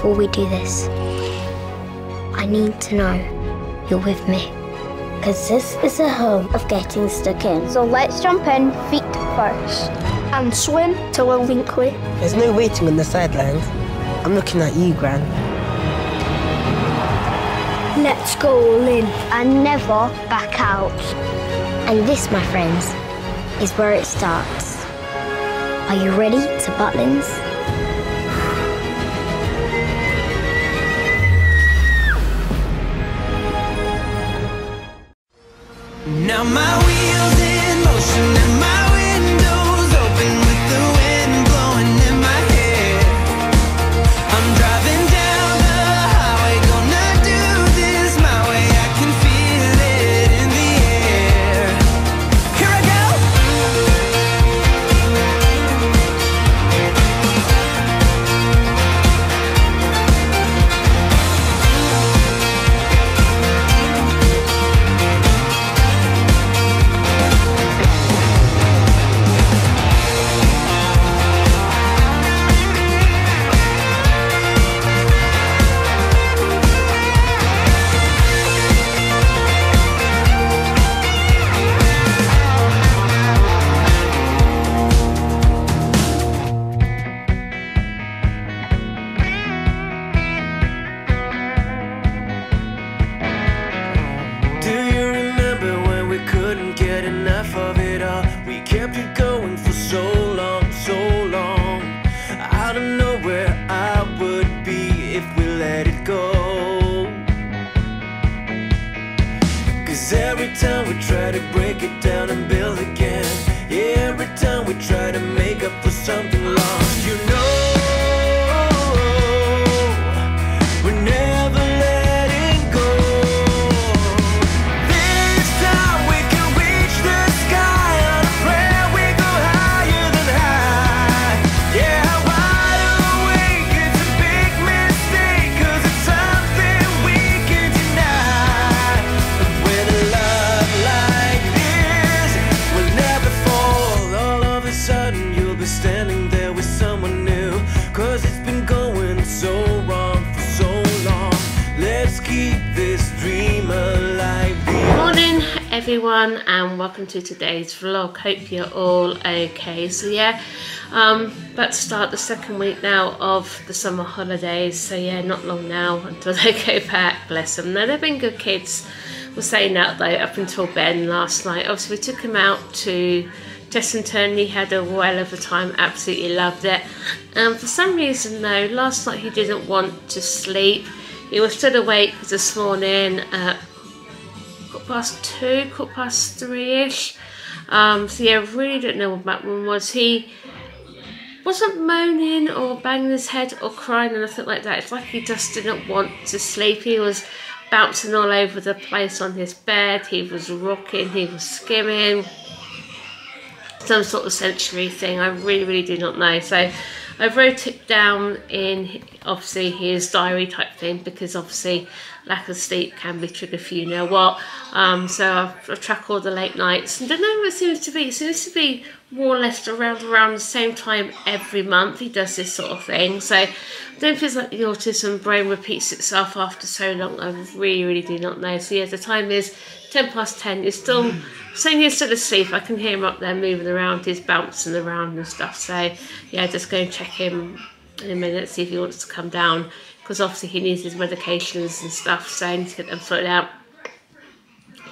before we do this, I need to know you're with me. Because this is a home of getting stuck in. So let's jump in feet first and swim to a linkway. There's no waiting on the sidelines. I'm looking at you, Gran. Let's go all in and never back out. And this, my friends, is where it starts. Are you ready to Butlins? Now my Cause every time we try to break it down and build again, yeah, every time we try to make up for something lost, you know. Everyone and welcome to today's vlog. Hope you're all okay. So yeah, um about to start the second week now of the summer holidays. So yeah, not long now until they go back, bless them. Now they've been good kids. We're saying that though up until Ben last night. Obviously we took him out to Chessington, he had a well of a time, absolutely loved it. And for some reason though, last night he didn't want to sleep. He was still awake this morning at quarter past two, quarter past three-ish. Um, so yeah, I really don't know what that one was. He wasn't moaning or banging his head or crying or anything like that. It's like he just didn't want to sleep. He was bouncing all over the place on his bed. He was rocking. He was skimming. Some sort of sensory thing. I really, really do not know. So I wrote it down in obviously his diary type thing because obviously lack of sleep can be trigger for you know what. Um, so I've, I track all the late nights and don't know what it seems to be. It seems to be more or less around around the same time every month. He does this sort of thing. So I don't feel like the autism brain repeats itself after so long. I really, really do not know. So yeah, the time is ten past ten. He's still saying he's still asleep. I can hear him up there moving around. He's bouncing around and stuff. So yeah, just go and check him in a minute, see if he wants to come down because obviously he needs his medications and stuff. So I need to get them sorted out.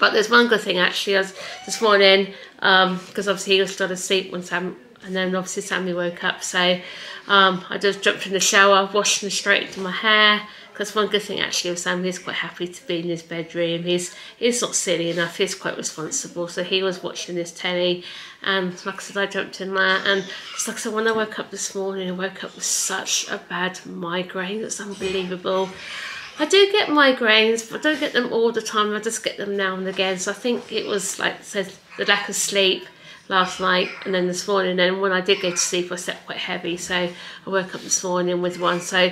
But there's one good thing actually. I was this morning because obviously he was still asleep when Sam, and then obviously Sammy woke up. So um, I just jumped in the shower, washed him straight into my hair. Because one good thing actually with Sam, he's quite happy to be in his bedroom. He's he's not silly enough. He's quite responsible. So he was watching his telly, and like I said, I jumped in there. And just like I said, when I woke up this morning, I woke up with such a bad migraine. It's unbelievable. I do get migraines, but I don't get them all the time. I just get them now and again. So I think it was like I said, the lack of sleep last night and then this morning. And when I did go to sleep, I slept quite heavy. So I woke up this morning with one. So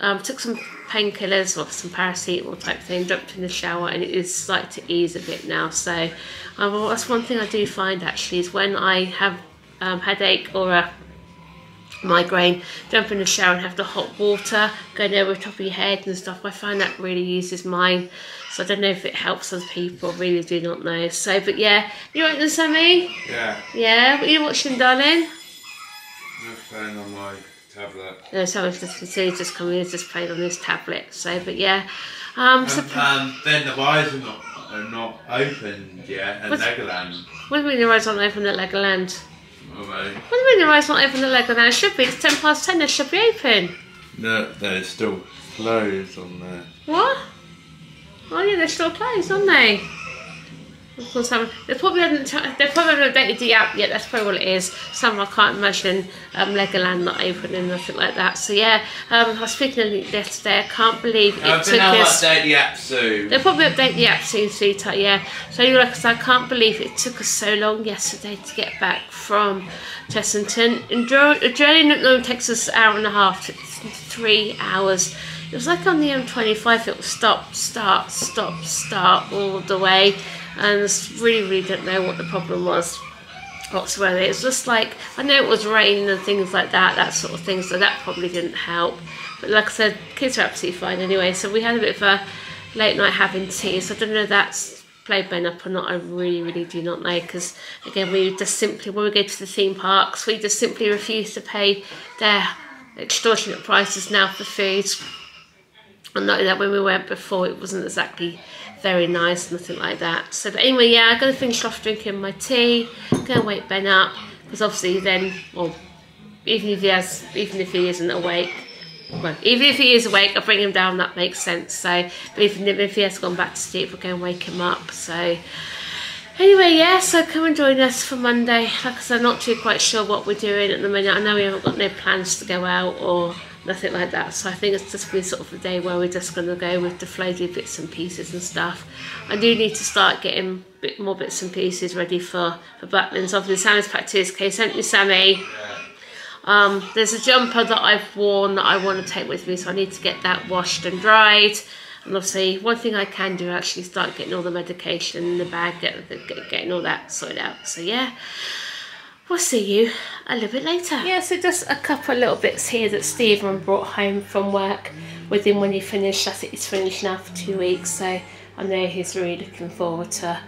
um, took some painkillers or some paracetamol type thing, jumped in the shower, and it is starting to ease a bit now. So um, well, that's one thing I do find actually is when I have um, headache or a migraine, jump in the shower and have the hot water going over the top of your head and stuff. I find that really uses mine. So I don't know if it helps other people, I really do not know. So, but yeah, you right then, Sammy? Yeah, Yeah, what are you watching, darling? Playing on my tablet. No, sorry, just he's just coming, he's just played on this tablet. So, but yeah. Um, so, And, and then the eyes are not are not opened yet, and What's- Legoland. what do you mean your eyes aren't open at Legoland? Although What do you mean your eyes not open at Legoland? It should be, it's 10 past 10, it should be open. no, they're still closed on there. What? Oh yeah, they're still closed, aren't they? Of course, um, they probably haven't. They probably haven't updated the app yet. That's probably what it is. Some I can't imagine um, Legoland not open and nothing like that. So yeah, um, I was speaking of it yesterday. I can't believe it I took us. update the app soon. They'll probably update the app soon, sweetheart. Yeah. So you like, I can't believe it took us so long yesterday to get back from Chessington. And journey normally takes us an hour and a half, took three hours. It was like on the M25. It was stop, start, stop, start all the way, and really, really don't know what the problem was whatsoever. It was just like I know it was raining and things like that, that sort of thing. So that probably didn't help. But like I said, kids are absolutely fine anyway. So we had a bit of a late night having tea. So I don't know if that's played Ben up or not. I really, really do not know because again, we just simply when we go to the theme parks, we just simply refuse to pay their extortionate prices now for food. I know that when we went before, it wasn't exactly very nice, nothing like that. So, but anyway, yeah, I'm going to finish off drinking my tea. Going to wake Ben up because obviously then, well, even if he has, even if he isn't awake, well, even if he is awake, I bring him down. That makes sense. So, but even if he has gone back to sleep, we're going to wake him up. So. Anyway, yeah, so come and join us for Monday. Like I said, I'm not too quite sure what we're doing at the minute. I know we haven't got no plans to go out or nothing like that. So I think it's just been sort of a day where we're just going to go with the bits and pieces and stuff. I do need to start getting bit more bits and pieces ready for, for Butlins. Obviously, Sammy's packed his case, sent me Sammy. Um, there's a jumper that I've worn that I want to take with me, so I need to get that washed and dried. And obviously, one thing I can do actually start getting all the medication in the bag, get, get, getting all that sorted out. So yeah, we'll see you a little bit later. Yeah, so just a couple of little bits here that Stephen brought home from work with him when he finished. I think he's finished now for two weeks, so I know he's really looking forward to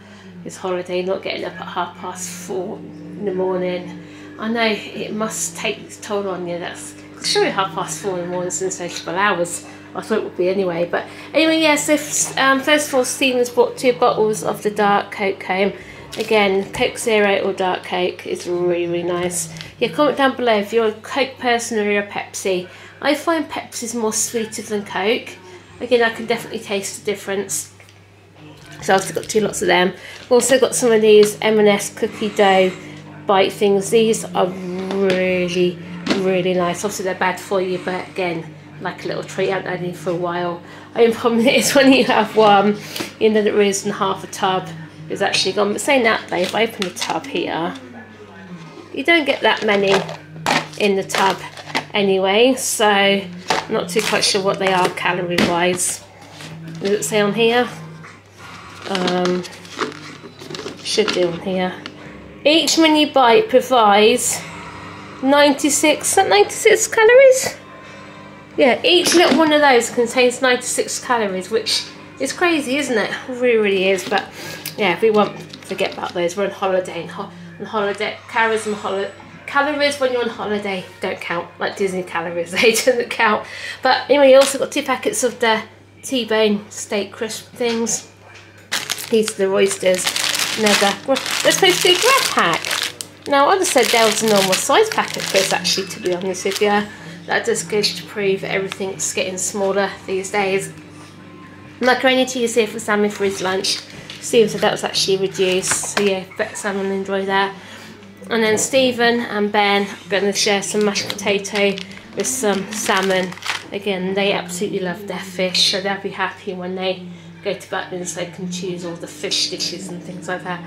his holiday, not getting up at half past four in the morning. I know it must take its toll on you. That's surely half past four in the morning is insatiable hours. I thought it would be anyway. But anyway. Yeah, so um, first of all, Stephen's brought two bottles of the dark Coke home. Again, Coke Zero or Dark Coke is really, really nice. Yeah, comment down below if you're a Coke person or you're a Pepsi. I find Pepsi's more sweeter than Coke. Again, I can definitely taste the difference. So I've got two lots of them. Also got some of these M&S cookie dough bite things. These are really, really nice. Obviously they're bad for you, but again, like a little treat. I had any for a while. The only problem is when you have one, you that is in half a tub is actually gone. But saying that though, if I open the tub here, you don't get that many in the tub anyway. So I'm not too quite sure what they are calorie wise. Does it say on here? Um, should be on here. Each mini bite provides 96, is that 96 calories? Yeah, each little one of those contains 96 calories, which is crazy, isn't it? It really, really is. But yeah, if we won't forget about those. We're on holiday, and ho- on holiday, calories and holiday. Calories when you're on holiday don't count, like Disney calories, they don't count. But anyway, you also got two packets of the T-bone steak crisp things. These are the Roysters. Now the, they're supposed to be a grab pack. Now I'd have said there was a normal size packet for this actually, to be honest with you. That just goes to prove everything's getting smaller these days. Macaroni cheese here for Sammy for his lunch. Stephen said that was actually reduced, so yeah, bet will enjoy that. And then Stephen and Ben are going to share some mashed potato with some salmon. Again, they absolutely love their fish, so they'll be happy when they go to Butlins so they can choose all the fish dishes and things like that.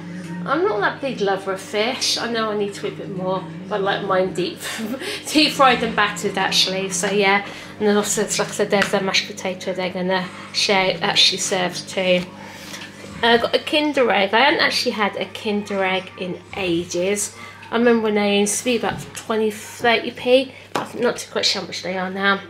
I'm not that big lover of fish. I know I need to eat a bit more, but I like mine deep, deep fried and battered actually. So yeah, and then also, like I said, there's their mashed potato they're gonna share, actually served too. I got a Kinder Egg. I hadn't actually had a Kinder Egg in ages. I remember when they used to be about 20, 30p. I'm not too quite sure how much they are now.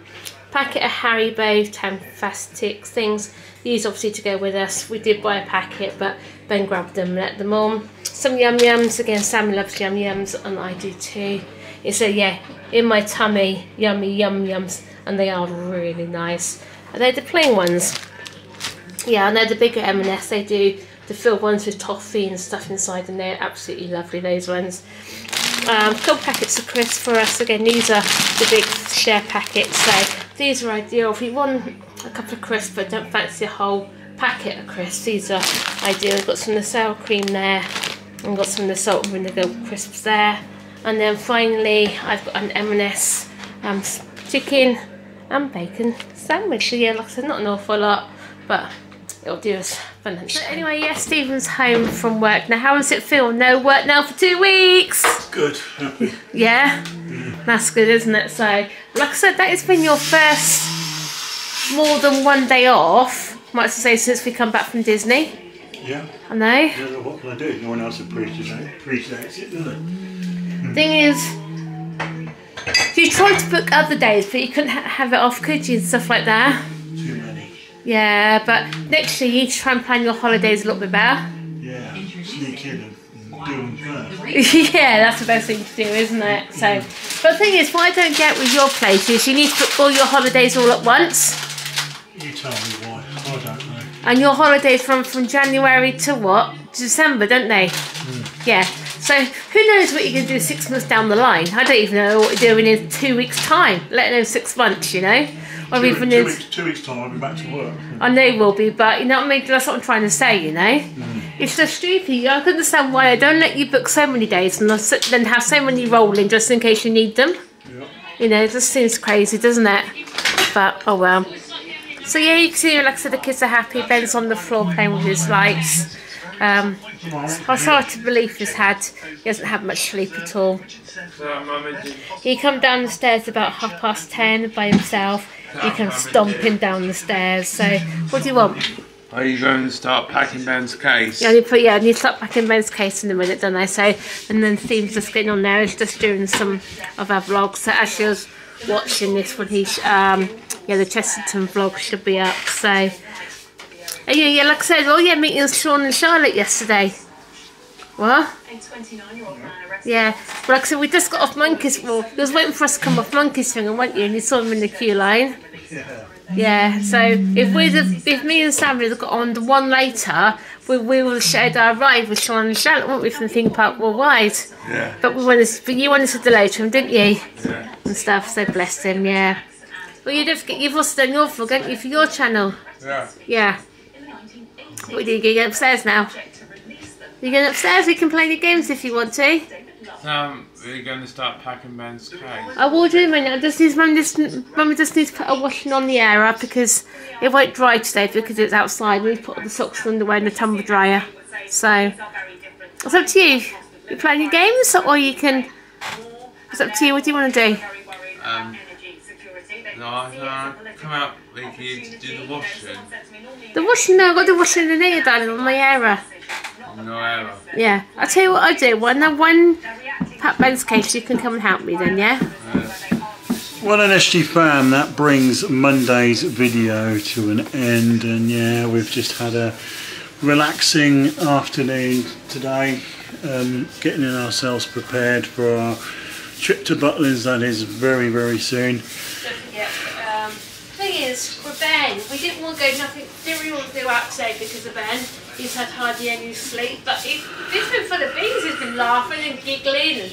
Packet of Haribo, Fantastic things. These obviously to go with us. We did buy a packet, but Ben grabbed them and let them on. Some yum yums. Again, Sammy loves yum yums, and I do too. It's a yeah, in my tummy, yummy yum yums, and they are really nice. Are they the plain ones? Yeah, I know the bigger M&S they do the filled ones with toffee and stuff inside, and they're absolutely lovely. Those ones. Um, couple packets of crisps for us. Again, these are the big share packets, so these are ideal. If you want a couple of crisps but don't fancy a whole packet of crisps, these are ideal. We've got some of the sour cream there, and got some of the salt and vinegar crisps there. And then finally, I've got an M&S um, chicken and bacon sandwich. So yeah, like I said, not an awful lot, but it'll do us for lunch. So anyway, yeah, Stephen's home from work. Now, how does it feel? No work now for two weeks. Good, happy. Yeah, that's good, isn't it? So, like I said, that has been your first more than one day off. Might as well say since we come back from Disney. Yeah. I know. Yeah, what can I do? No one else appreciates it, appreciates it, does it? Thing is, you tried to book other days, but you couldn't ha- have it off, could you, and stuff like that. Yeah, but next year you try and plan your holidays a little bit better. Yeah. Sneak in and do them yeah, that's the best thing to do, isn't it? So, but the thing is, what I don't get with your place is you need to book all your holidays all at once, You tell me why. I don't know. and your holidays run from January to what? December, don't they? Hmm. Yeah. So who knows what you're going to do six months down the line? I don't even know what you're doing in two weeks' time, let alone six months. You know, or Two, even two weeks, two weeks time, I'll be back to work. I know you will be, but you know what I mean? That's what I'm trying to say, you know? Mm. It's just stupid. I can understand why I don't let you book so many days and then have so many rolling just in case you need them. Yeah. You know, it just seems crazy, doesn't it? But, oh well. So yeah, you can see, like I said, the kids are happy. Ben's on the floor playing with his lights. Um, I'm sorry to believe he's had, he hasn't had much sleep at all. He come down the stairs about half past ten by himself. He comes stomping down the stairs. So, what do you want? Are you going to start packing Ben's case? Yeah, I need put yeah, I need to start packing Ben's case in a minute, don't I? So, and then Steve's just getting on there. He's just doing some of our vlogs. So actually, I was watching this when he, um, yeah, the Chessington vlog should be up. So, yeah, yeah, like I said, oh yeah, meeting Sean and Charlotte yesterday. What? Yeah, but like I said, we just got off Monkeys. Well, he was waiting for us to come off Monkeys thing, and weren't you? And you saw him in the queue line. Yeah, so if we'd have, if me and Sam had got on the one later, we, we would have shared our ride with Sean and Charlotte, wouldn't we, from the theme park worldwide? Yeah. But we wanted, but you wanted to delay to him, didn't you? Yeah. And stuff. So bless him, yeah. Well, you don't forget, you've also done your vlog, haven't you, for your channel? Yeah. Yeah. What do you get upstairs now? You're going upstairs? We can play the games if you want to. Um, we're going to start packing Ben's case. I will do mate. I just needs mum just mum just needs to put a washing on the air up because it won't dry today because it's outside. We need put all the socks and underwear in the tumble dryer. So it's up to you. You're playing your games or you can. It's up to you. What do you want to do? Um, no, uh, come out with you to do the washing. The washing. No, I've got the washing in here, darling, on my error. No error. Yeah. I'll tell you what I do. When I one Pat Ben's case, you can come and help me then. Yeah. Well an SG fam, that brings Monday's video to an end and yeah, we've just had a relaxing afternoon today, um, getting ourselves prepared for our trip to Butlins that is very very soon. Don't forget. Thing is, for Ben, we didn't want to go nothing. Didn't really want to go out today because of Ben. He's had hardly any sleep, but he, he's been full of beans. He's been laughing and giggling and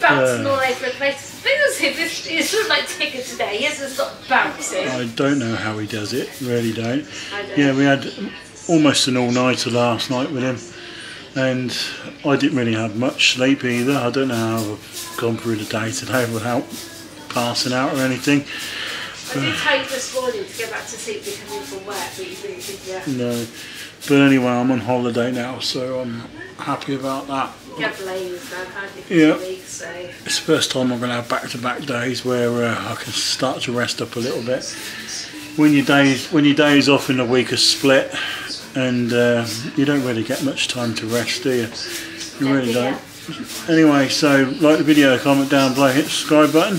bouncing Yeah. all over the place. Been as if it's sort of like Tigger today. He hasn't stopped bouncing. I don't know how he does it, really don't. Don't. Yeah, we had almost an all-nighter last night with him and I didn't really have much sleep either. I don't know how I've gone through the day today without passing out or anything. I did tell you this morning to go back to sleep because you from work, but you didn't, did you? No. But anyway, I'm on holiday now, so I'm happy about that. Get blamed, man. Hardly for Yeah. weeks, so. It's the first time I'm going to have back-to-back days where uh, I can start to rest up a little bit. When your days when your days off in the week are split, and uh, you don't really get much time to rest, do you? You really don't. anyway, so like the video, comment down below, hit the subscribe button,